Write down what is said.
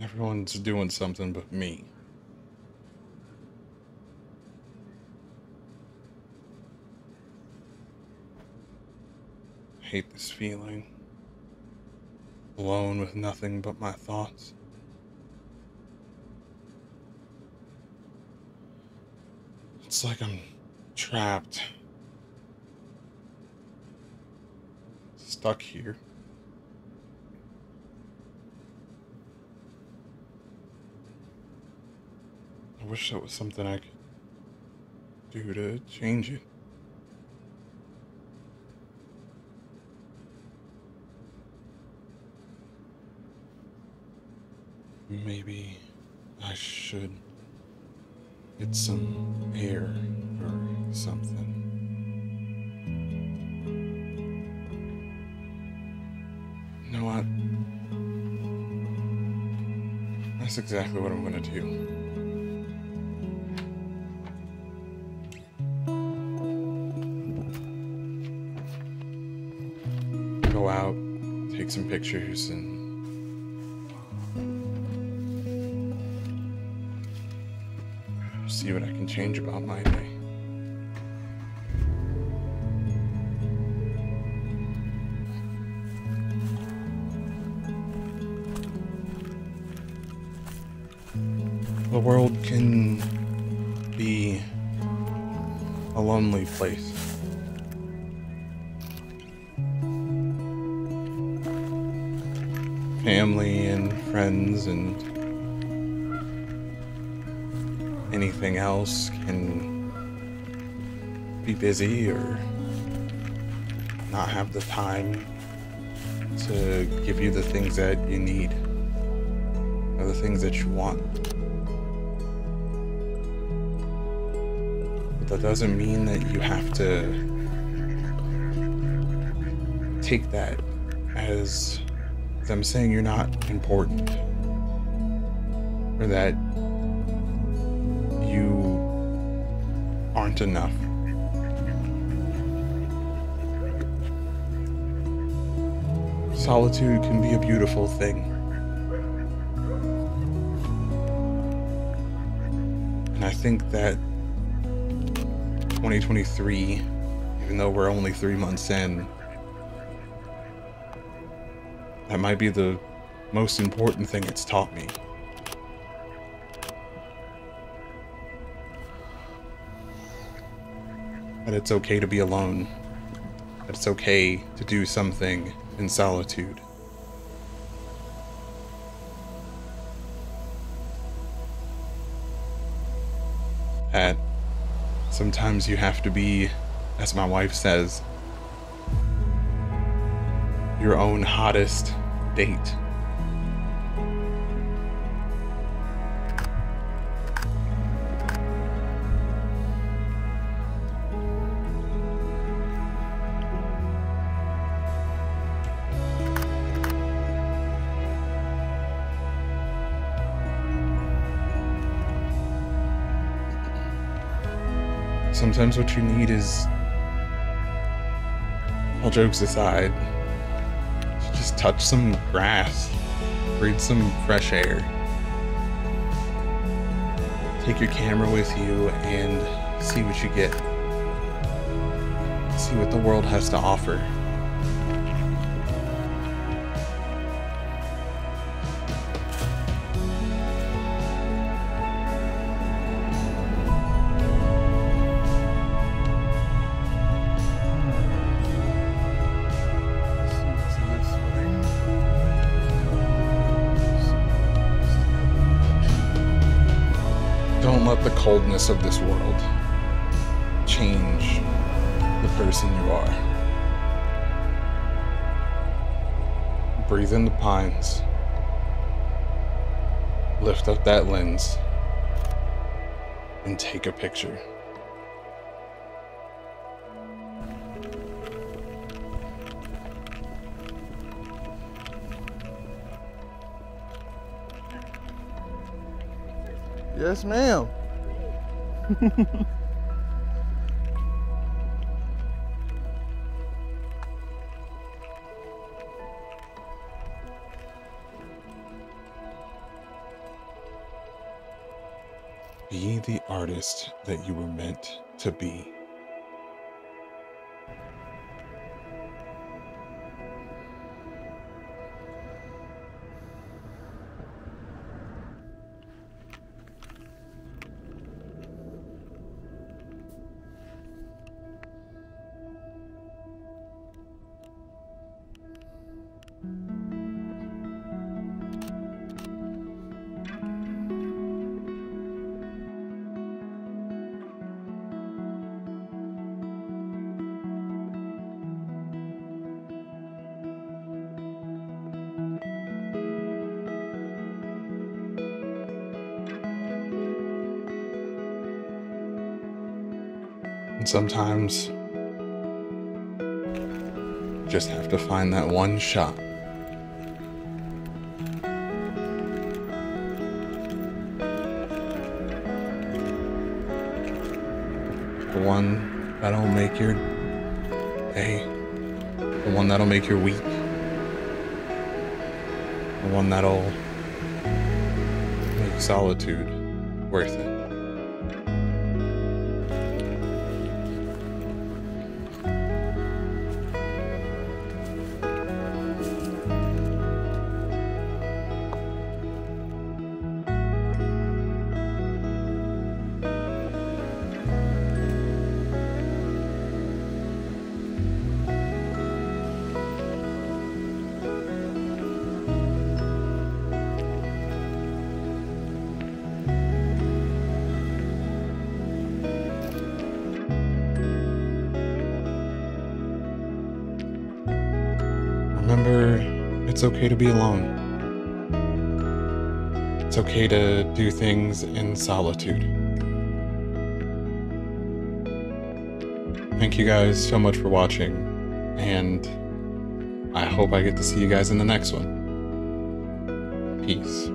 Everyone's doing something but me. I hate this feeling. Alone with nothing but my thoughts. It's like I'm trapped. Stuck here. I wish that was something I could do to change it. Maybe I should get some air or something. You know what? That's exactly what I'm gonna do. Out, take some pictures, and see what I can change about my day. The world can be a lonely place. Family and friends and anything else can be busy or not have the time to give you the things that you need or the things that you want. But that doesn't mean that you have to take that as them saying you're not important or that you aren't enough. Solitude can be a beautiful thing. And I think that 2023, even though we're only three months in, that might be the most important thing it's taught me. that it's okay to be alone, that it's okay to do something in solitude. That sometimes you have to be, as my wife says, your own hottest date. Sometimes what you need is, all jokes aside, touch some grass, breathe some fresh air. Take your camera with you and see what you get. See what the world has to offer. Let the coldness of this world change the person you are. Breathe in the pines. Lift up that lens and take a picture. Yes, ma'am be the artist that you were meant to be. Sometimes you just have to find that one shot. The one that'll make your day. The one that'll make your week. The one that'll make solitude worth it. Remember, it's okay to be alone. It's okay to do things in solitude. Thank you guys so much for watching, and I hope I get to see you guys in the next one. Peace.